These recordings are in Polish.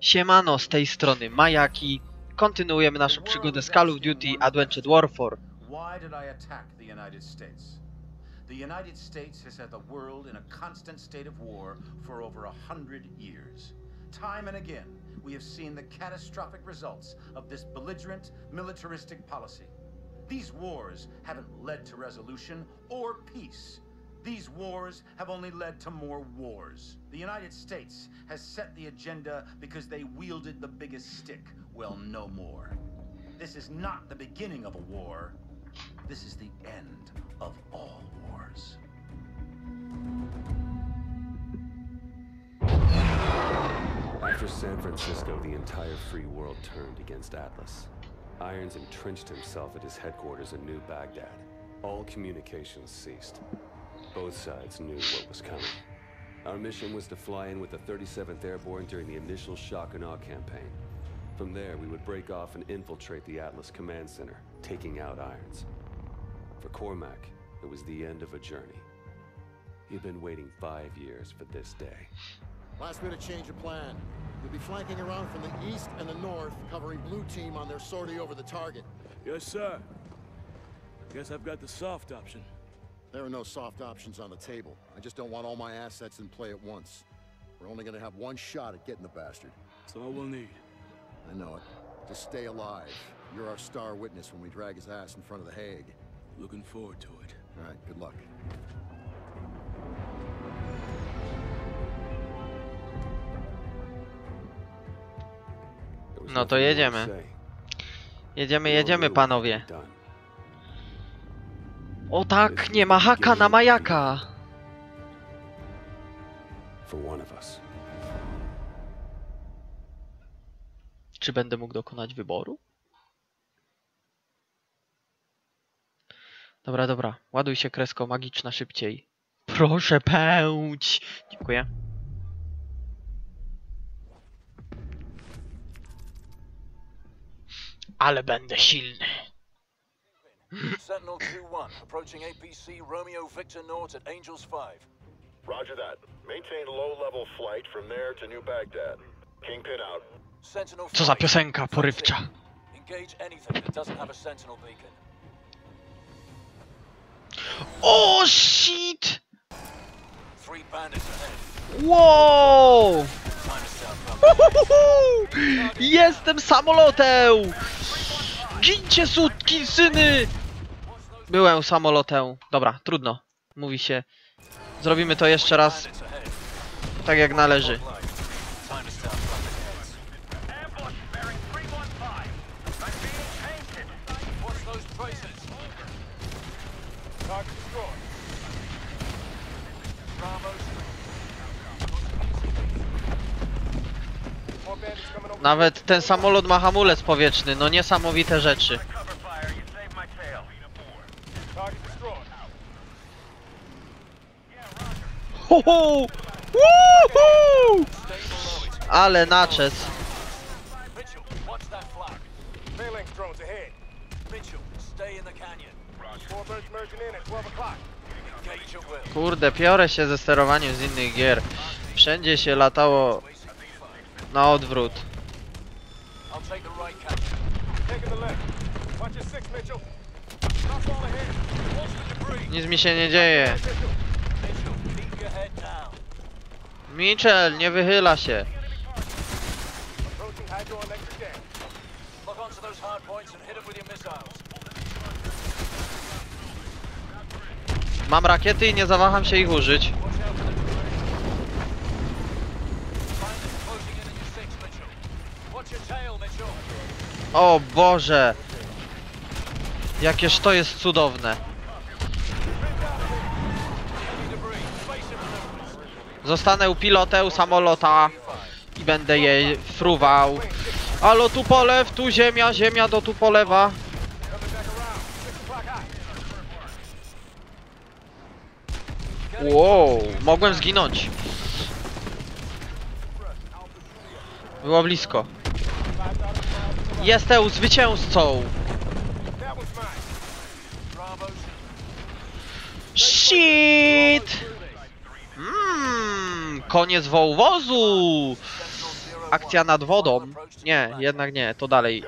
Siemano, z tej strony Majaki. Kontynuujemy naszą przygodę z Call of Duty Advanced Warfare. Why did I attack the United States? The United States has had the world in a constant state of war for over a hundred years. Time and again, we have seen the catastrophic results of this belligerent, militaristic policy. These wars haven't led to resolution or peace. These wars have only led to more wars. The United States has set the agenda because they wielded the biggest stick. Well, no more. This is not the beginning of a war. This is the end of all wars. After San Francisco, the entire free world turned against Atlas. Irons entrenched himself at his headquarters in New Baghdad. All communications ceased. Both sides knew what was coming. Our mission was to fly in with the 37th Airborne during the initial shock and awe campaign. From there, we would break off and infiltrate the Atlas Command Center, taking out Irons. For Cormac, it was the end of a journey. He'd been waiting five years for this day. Last minute change of plan. We'll be flanking around from the east and the north, covering blue team on their sortie over the target. Yes, sir. Guess I've got the soft option. There are no soft options on the table. I just don't want all my assets in play at once. We're only gonna have one shot at getting the bastard. That's all we'll need. I know it. Just stay alive. You're our star witness when we drag his ass in front of the Hague. Looking forward to it. All right, good luck. No to jedziemy. Jedziemy, jedziemy panowie. O tak, nie ma haka na Majaka. Czy będę mógł dokonać wyboru? Dobra, dobra. Ładuj się kresko magiczna szybciej. Proszę pędź. Dziękuję. Ale będę silny. Sentinel 2-1, approaching APC Romeo Victor Nort at Angels 5. Roger that. Maintain low-level flight from there to New Baghdad. Kingpin out. Sentinel Co za 5, piosenka that's porywcza. Engage anything that doesn't have a sentinel beacon. Oh shit! Three bandits ahead. Wow! Time to start pumping. Uhuhu! Jestem samolotem! Gincie sutki syny! Byłem samolotem. Dobra, trudno. Mówi się. Zrobimy to jeszcze raz tak jak należy. Nawet ten samolot ma hamulec powietrzny. No niesamowite rzeczy. Target destroyed. Ho, ho! Woohoo! Ale naczes. Mitchell, watch that flag. Phalanx drones ahead. Mitchell, stay in the canyon. Four birds merging in at 12 o'clock. Engage your will. Kurde, piorę się ze sterowaniem z innych gier. Wszędzie się latało na odwrót. Nic mi się nie dzieje. Mitchell. Nie wychyla się. Mam rakiety i nie zawaham się ich użyć. O Boże! Jakież to jest cudowne. Zostanę pilotem samolota i będę je fruwał. Alo tu polew, tu ziemia, ziemia do tu polewa. Wow, mogłem zginąć. Było blisko. Jestem zwycięzcą. Shit! Koniec! Sentinel akcja nad wodą. Nie, jednak nie, to dalej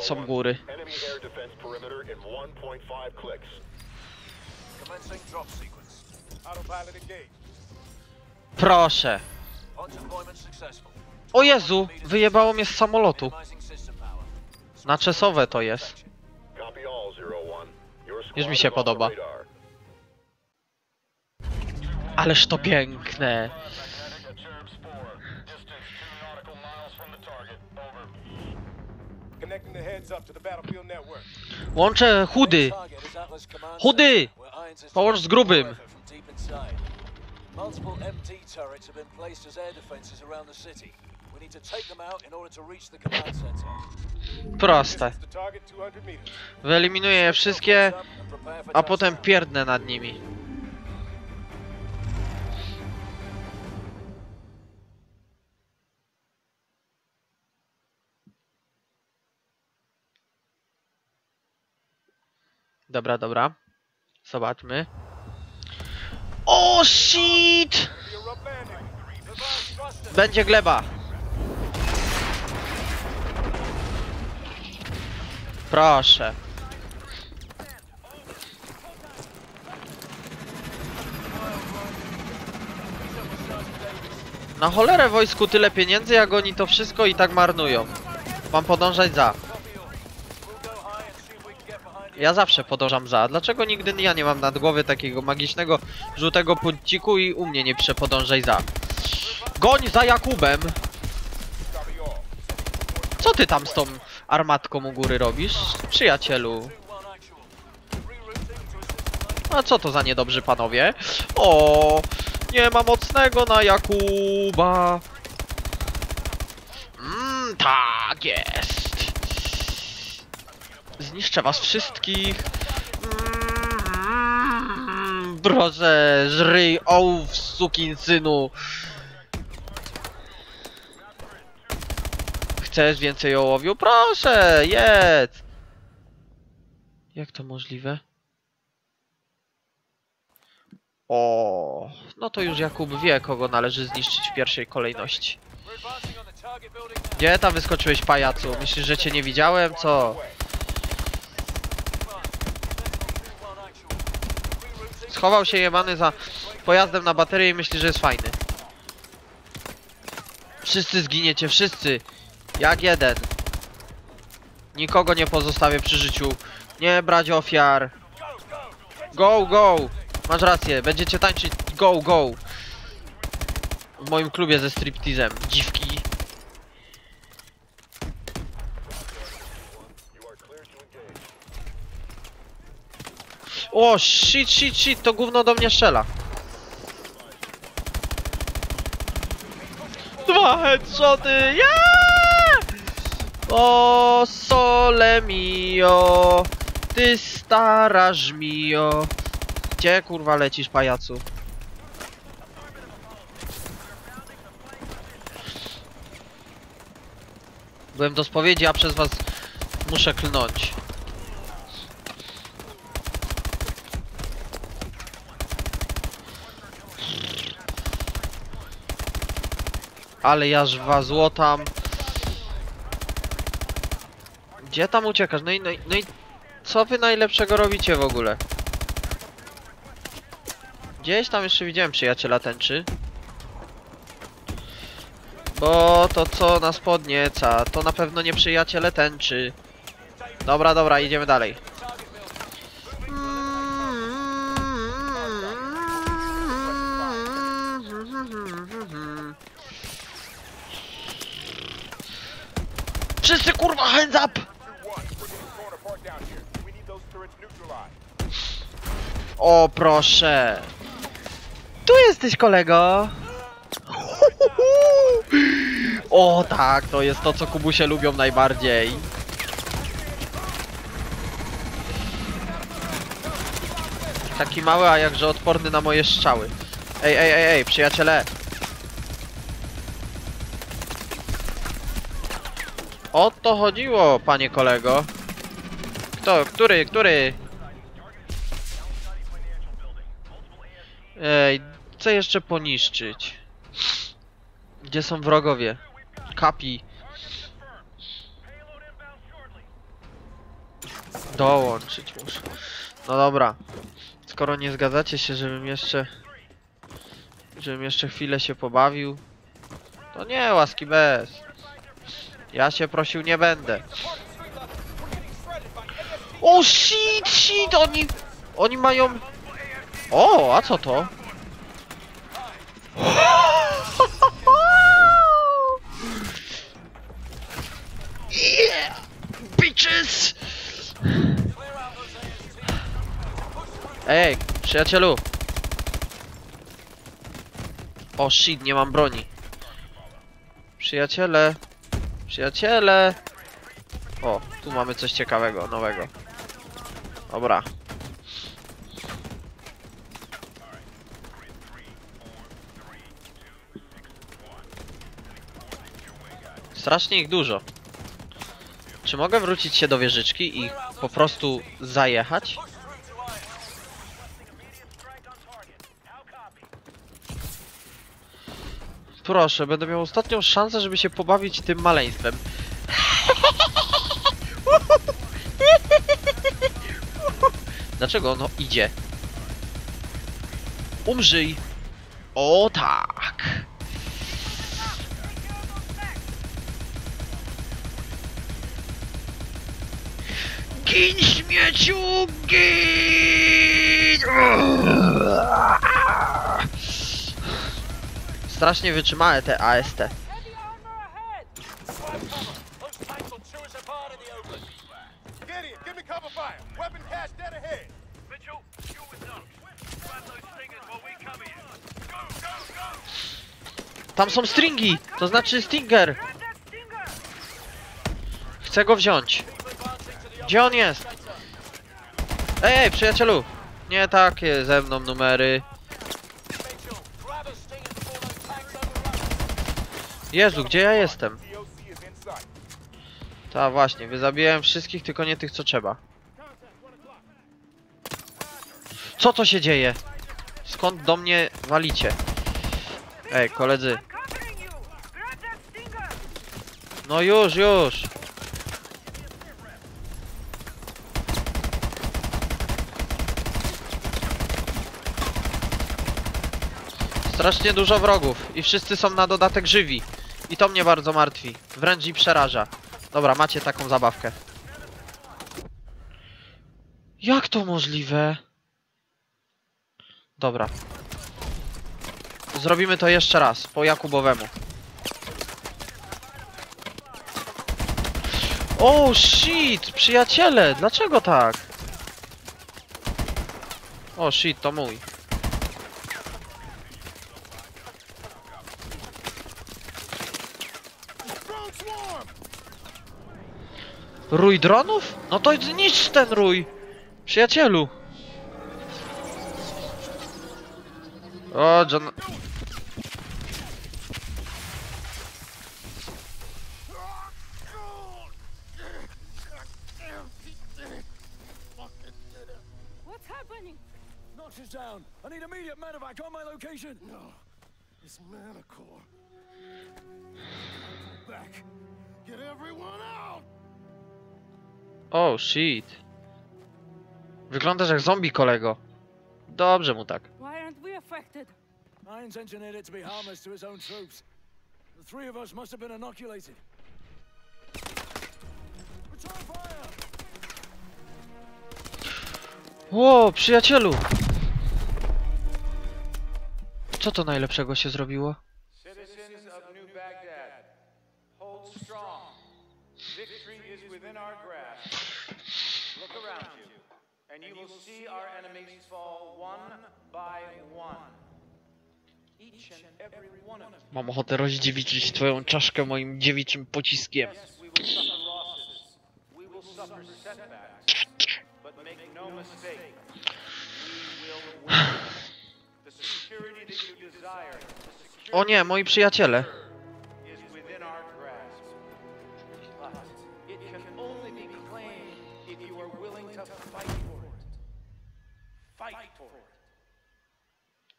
są góry. Enemy air defense perimeter in 1.5 clicks. Commencing drop sequence. Autopilot engaged. Proszę. O Jezu, wyjebało mnie z samolotu. Na czesowe to jest. Już mi się podoba. Ależ to piękne. Łączę chudy. Chudy! Połącz z grubym. Multiple MD turrets have been placed as air defenses around the city. We need to take them out in order to reach the command center. Proste. Distance to target 200 meters. Wyeliminuję je wszystkie, a potem pierdnę nad nimi. Dobra, dobra. Zobaczmy. O shit! Będzie gleba. Proszę. Na cholerę wojsku tyle pieniędzy, jak oni to wszystko i tak marnują. Mam podążać za. We'll go high and see if we can get behind the Ja zawsze podążam za. Dlaczego nigdy ja nie mam nad głowy takiego magicznego żółtego punciku i u mnie nie pisze podążaj za? Goń za Jakubem! Co ty tam z tą armatką u góry robisz, przyjacielu? A co to za niedobrzy panowie? O, nie ma mocnego na Jakuba. Mmm, tak jest. Zniszczę was wszystkich. Proszę, żryj ołów, sukinsynu. Chcesz więcej ołowiu? Proszę, jedz. Jak to możliwe? O, no to już Jakub wie, kogo należy zniszczyć w pierwszej kolejności. Gdzie tam wyskoczyłeś, pajacu? Myślisz, że cię nie widziałem? Co? Schował się jebany za pojazdem na baterię i myśli, że jest fajny. Wszyscy zginiecie, wszyscy! Jak jeden. Nikogo nie pozostawię przy życiu. Nie brać ofiar. Go, go! Masz rację, będziecie tańczyć go, go! W moim klubie ze striptizem. Dziwki. O, shit, shit, shit, to gówno do mnie strzela. Dwa headshoty, yeah! O, sole mio, ty stara żmijo. Gdzie kurwa lecisz, pajacu? Byłem do spowiedzi, a przez was muszę klnąć. Ale ja żwa złotam. Gdzie tam uciekasz? No i, no i, no i co wy najlepszego robicie w ogóle? Gdzieś tam jeszcze widziałem przyjaciela tęczy. Bo to co nas podnieca, to na pewno nie przyjaciele tęczy. Dobra, dobra, idziemy dalej. O proszę. Tu jesteś kolego. O tak, to jest to co Kubusie lubią najbardziej. Taki mały, a jakże odporny na moje strzały. Ej, ej, ej, ej, przyjaciele. O to chodziło, panie kolego. Kto, który, który? Ej, chcę jeszcze poniszczyć. Gdzie są wrogowie? Kapi. Dołączyć muszę. No dobra. Skoro nie zgadzacie się, żebym jeszcze... Żebym jeszcze chwilę się pobawił. To nie, łaski bez. Ja się prosił nie będę. O shit, shit, oni... Oni mają... O, a co to? Yeah! Bitches! Ej, przyjacielu! O shit, nie mam broni. Przyjaciele! Przyjaciele! O, tu mamy coś ciekawego, nowego. Dobra. Strasznie ich dużo. Czy mogę wrócić się do wieżyczki i po prostu zajechać? Proszę, będę miał ostatnią szansę, żeby się pobawić tym maleństwem. Dlaczego ono idzie? Umrzyj! O tak! While we come in. Go, go, go! Tam są stringi! To znaczy Stinger! Chcę go wziąć. Gdzie on jest? Ej, ej, przyjacielu! Nie takie ze mną numery. Jezu, gdzie ja jestem? Ta właśnie, wyzabijałem wszystkich, tylko nie tych co trzeba. Co to się dzieje? Skąd do mnie walicie? Ej, koledzy. No już, już. Strasznie dużo wrogów i wszyscy są na dodatek żywi. I to mnie bardzo martwi. Wręcz i przeraża. Dobra, macie taką zabawkę. Jak to możliwe? Dobra. Zrobimy to jeszcze raz, po Jakubowemu. O, shit! Przyjaciele, dlaczego tak? O, shit, to mój. Rój dronów? No to zniszcz ten rój! Przyjacielu! O, John... Down. I need immediate medevac on my location. No. It's Manicore. Back. Get everyone out! O, shit. Wyglądasz jak zombie, kolego. Dobrze mu tak. Why aren't we affected? Irons engineered it to be harmless to his own troops. The three of us must have been inoculated. Ło, przyjacielu! Co to najlepszego się zrobiło? Citizens of New Baghdad, hold strong. Victory is within our grasp. Look around you, and you will see our enemies fall one by one. Each and every one of them. Mam ochotę rozdziewiczyć twoją czaszkę moim dziewiczym pociskiem. Yes, we will suffer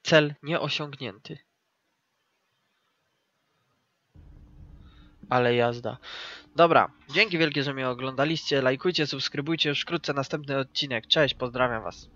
Cel nieosiągnięty. Ale jazda. Dobra, dzięki wielkie, że mnie oglądaliście. Lajkujcie, subskrybujcie. Już wkrótce następny odcinek. Cześć, pozdrawiam was.